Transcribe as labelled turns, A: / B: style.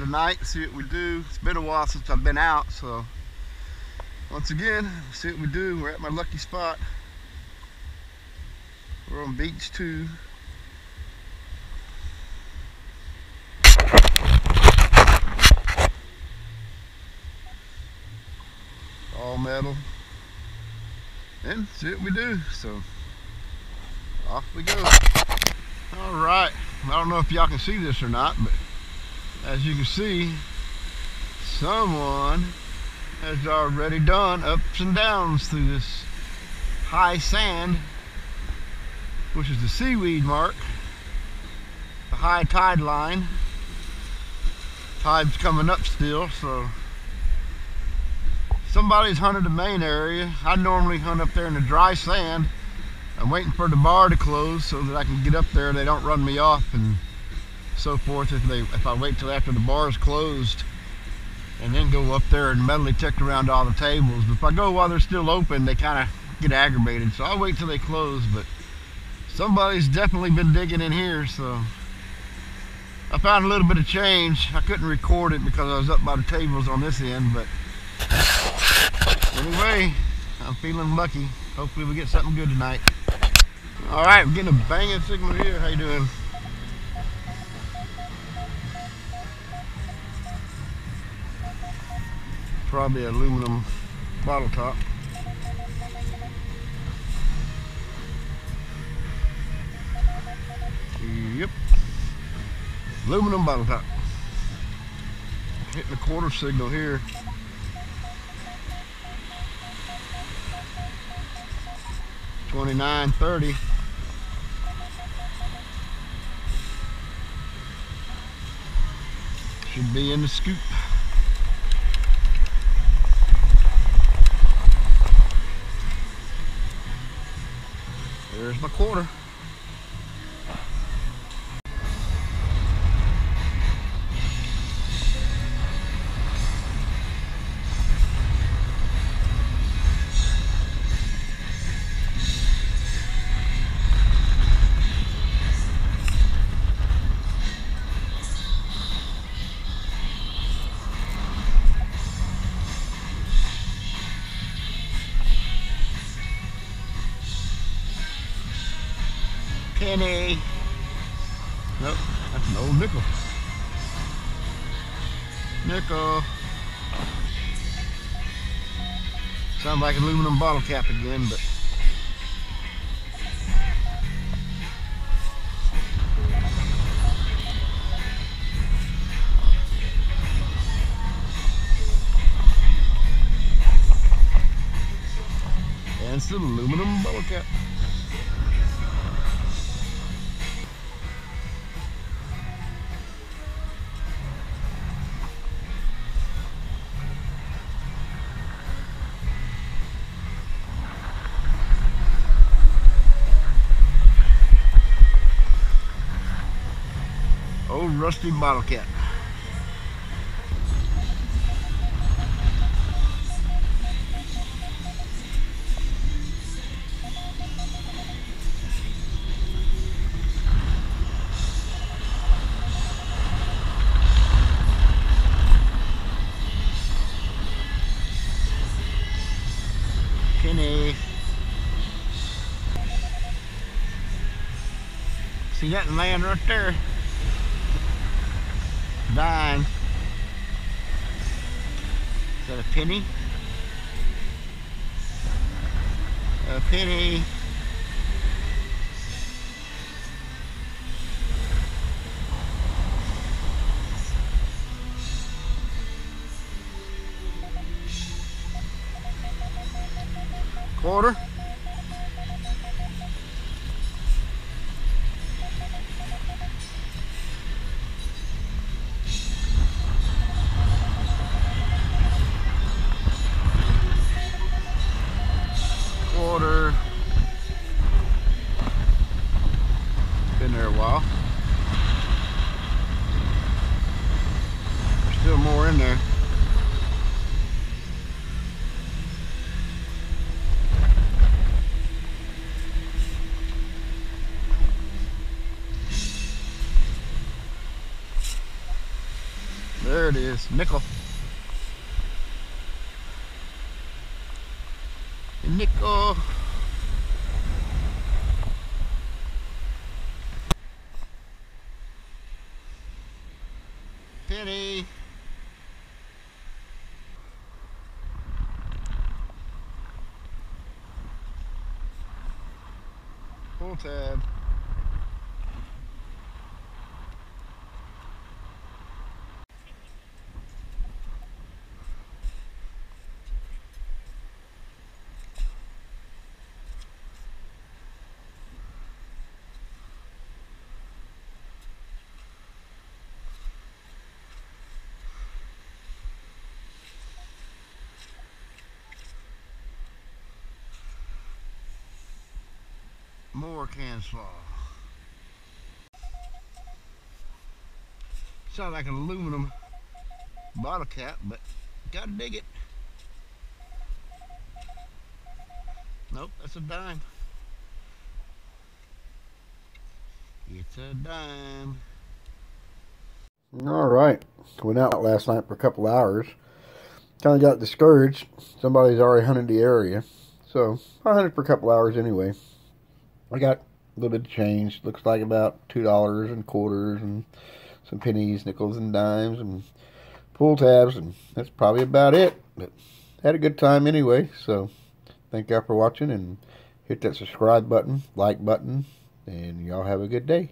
A: tonight, see what we do. It's been a while since I've been out, so once again, see what we do. We're at my lucky spot. We're on beach two. All metal. And see what we do. So off we go. All right. I don't know if y'all can see this or not, but as you can see, someone has already done ups and downs through this high sand, which is the seaweed mark, the high tide line. Tide's coming up still, so somebody's hunted the main area. I normally hunt up there in the dry sand. I'm waiting for the bar to close so that I can get up there. They don't run me off and so forth if they if I wait till after the bar is closed and then go up there and metal detect around all the tables. But if I go while they're still open, they kind of get aggravated. So I'll wait till they close. But somebody's definitely been digging in here, so I found a little bit of change. I couldn't record it because I was up by the tables on this end, but anyway, I'm feeling lucky. Hopefully we get something good tonight. All right, I'm getting a banging signal here. How you doing? Probably aluminum bottle top. Yep. Aluminum bottle top. Hitting the quarter signal here. Twenty-nine thirty. Should be in the scoop. My quarter. Penny. Nope, that's an old nickel. Nickel. Sounds like an aluminum bottle cap again, but and it's an aluminum bottle cap. Rusty bottle cap. Penny. See that land right there? Dime. Is that a penny? A penny. Quarter. In there. it is. Nickel. Nickel. Penny. Pull tab. More cans fall. Sounds like an aluminum bottle cap, but gotta dig it. Nope, that's a dime. It's a dime.
B: All right. Went out last night for a couple hours. Kind of got discouraged. Somebody's already hunted the area. So I hunted for a couple hours anyway. I got a little bit of change. Looks like about two dollars and quarters and some pennies, nickels and dimes and pull tabs and that's probably about it. But had a good time anyway. So thank y'all for watching and hit that subscribe button, like button, and y'all have a good day.